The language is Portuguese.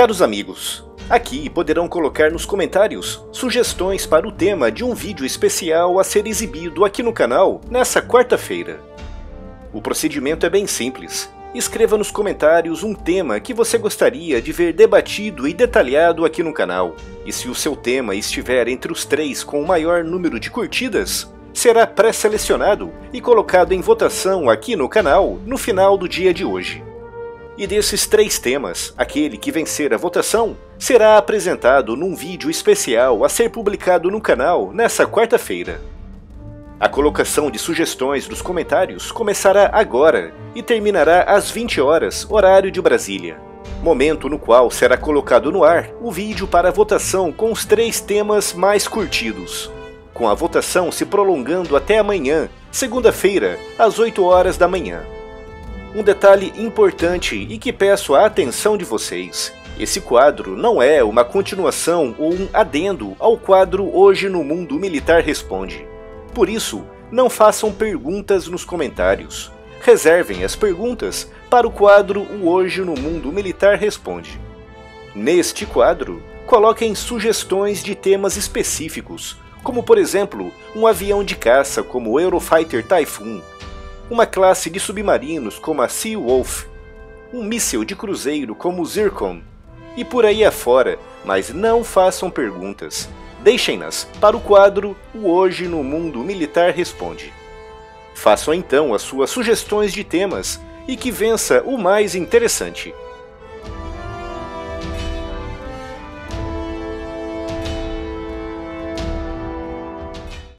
Caros amigos, aqui poderão colocar nos comentários sugestões para o tema de um vídeo especial a ser exibido aqui no canal nessa quarta-feira. O procedimento é bem simples. Escreva nos comentários um tema que você gostaria de ver debatido e detalhado aqui no canal. E se o seu tema estiver entre os três com o maior número de curtidas, será pré-selecionado e colocado em votação aqui no canal no final do dia de hoje. E desses três temas, aquele que vencer a votação será apresentado num vídeo especial a ser publicado no canal nessa quarta-feira. A colocação de sugestões dos comentários começará agora e terminará às 20 horas, horário de Brasília. Momento no qual será colocado no ar o vídeo para votação com os três temas mais curtidos. Com a votação se prolongando até amanhã, segunda-feira, às 8 horas da manhã. Um detalhe importante e que peço a atenção de vocês. Esse quadro não é uma continuação ou um adendo ao quadro Hoje no Mundo Militar Responde. Por isso, não façam perguntas nos comentários. Reservem as perguntas para o quadro O Hoje no Mundo Militar Responde. Neste quadro, coloquem sugestões de temas específicos, como por exemplo, um avião de caça como o Eurofighter Typhoon, uma classe de submarinos como a Sea Wolf, um míssil de cruzeiro como o Zircon, e por aí afora, mas não façam perguntas. Deixem-nas para o quadro O Hoje no Mundo Militar Responde. Façam então as suas sugestões de temas e que vença o mais interessante.